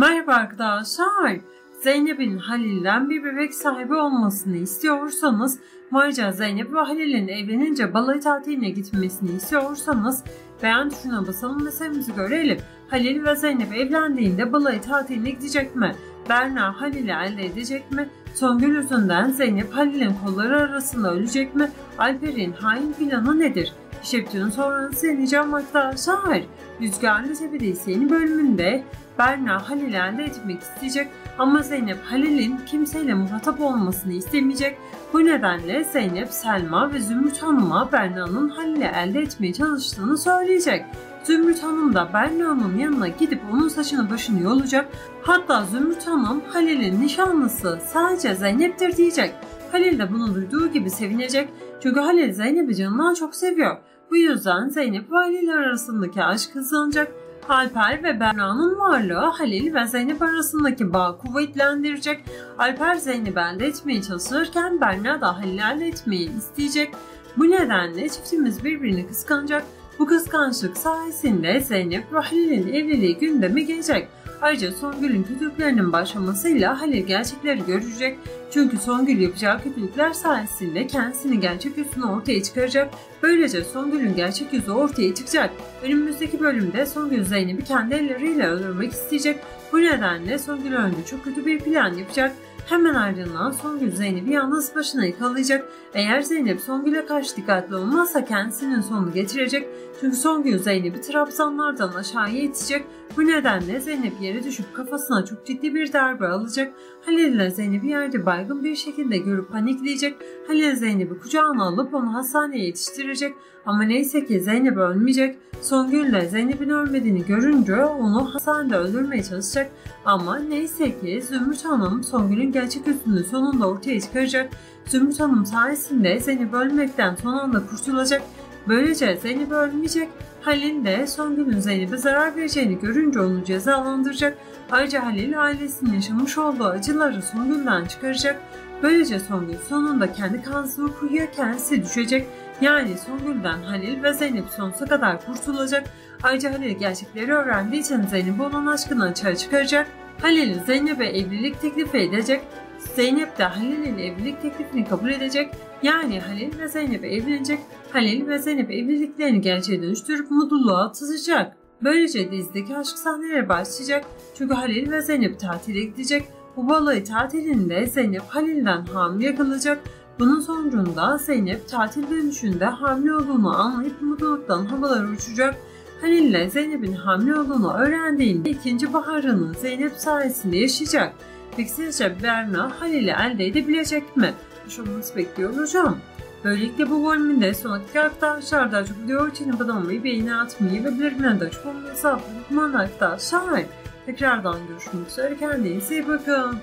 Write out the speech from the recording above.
Merhaba arkadaşlar. Zeynep'in Halil'den bir bebek sahibi olmasını istiyorsanız, ayrıca Zeynep ve Halil'in evlenince balayı tatiline gitmesini istiyorsanız beğen tuşuna basalım ve sayımızı görelim. Halil ve Zeynep evlendiğinde balayı tatiline gidecek mi? Berna Halil'i elde edecek mi? Songül yüzünden Zeynep Halil'in kolları arasında ölecek mi? Alper'in hain planı nedir? İşte bütün sorularınızı deneyeceğim arkadaşlar. Rüzgarlı Tepe'de yeni bölümünde Berna Halil'i elde etmek isteyecek ama Zeynep Halil'in kimseyle muhatap olmasını istemeyecek. Bu nedenle Zeynep, Selma ve Zümrüt Hanım'a Berna'nın Halil'i elde etmeye çalıştığını söyleyecek. Zümrüt Hanım da Berna'nın yanına gidip onun saçını başını yolacak. Hatta Zümrüt Hanım Halil'in nişanlısı sadece Zeynep'tir diyecek. Halil de bunu duyduğu gibi sevinecek. Çünkü Halil Zeynep'i canından çok seviyor. Bu yüzden Zeynep ve Halil arasındaki aşk hızlanacak. Alper ve Berna'nın varlığı Halil ve Zeynep arasındaki bağ kuvvetlendirecek. Alper Zeynep'i elde etmeye çalışırken Berna da Halil'i elde etmeyi isteyecek. Bu nedenle çiftimiz birbirini kıskanacak. Bu kıskançlık sayesinde Zeynep ve Halil'in evliliği gündeme gelecek. Ayrıca Songül'ün kötülüklerinin başlamasıyla Halil gerçekleri görecek. Çünkü Songül yapacağı kötülükler sayesinde kendisini gerçek yüzünü ortaya çıkaracak. Böylece Songül'ün gerçek yüzü ortaya çıkacak. Önümüzdeki bölümde Songül Zeynep'i kendi elleriyle öldürmek isteyecek. Bu nedenle Songül önce çok kötü bir plan yapacak. Hemen ardından Songül Zeynep'i yalnız başına yakalayacak. Eğer Zeynep Songül'e karşı dikkatli olmazsa kendisinin sonunu getirecek. Çünkü Songül Zeynep'i trabzanlardan aşağıya itecek. Bu nedenle Zeynep yere düşüp kafasına çok ciddi bir darbe alacak. Halil ile Zeynep'i yerde baygın bir şekilde görüp panikleyecek. Halil Zeynep'i kucağına alıp onu hastaneye yetiştirecek. Ama neyse ki Zeynep ölmeyecek. Songül ile Zeynep'in ölmediğini görünce onu hastanede öldürmeye çalışacak. Ama neyse ki Zümrüt Hanım Songül'ün gerçek yüzünü sonunda ortaya çıkaracak. Zümrüt Hanım sayesinde Zeynep ölmekten son anda kurtulacak. Böylece Zeynep ölmeyecek. Halil de Songül'ün Zeynep'e zarar vereceğini görünce onu cezalandıracak. Ayrıca Halil ailesinin yaşamış olduğu acıları Songül'den çıkaracak. Böylece Songül sonunda kendi kazdığı kuyuya kendisi düşecek. Yani Songül'den Halil ve Zeynep sonsuza kadar kurtulacak. Ayrıca Halil gerçekleri öğrendiği için Zeynep olan aşkını açığa çıkaracak. Halil Zeynep'e evlilik teklifi edecek. Zeynep de Halil'in evlilik teklifini kabul edecek. Yani Halil ve Zeynep evlenecek. Halil ve Zeynep evliliklerini gerçeğe dönüştürüp mutluluğa tutacak. Böylece dizideki aşk sahneleri başlayacak. Çünkü Halil ve Zeynep tatile gidecek. Bu balayı tatilinde Zeynep Halil'den hamile kalacak. Bunun sonucunda Zeynep tatil dönüşünde hamile olduğunu anlayıp mutluluktan havalara uçacak. Halil ile Zeynep'in hamile olduğunu öğrendiğinde ikinci baharını Zeynep sayesinde yaşayacak. Peki sizce Berna Halil'i elde edebilecek mi? Düşünmenizi bekliyor hocam. Böylelikle bu bölümün de sonraki arkadaşlar daha çok video için abone olmayı, beğeni atmayı ve birbirine de çok olmayı sağlayın arkadaşlar. Tekrardan görüşmek üzere. Kendinize iyi bakın.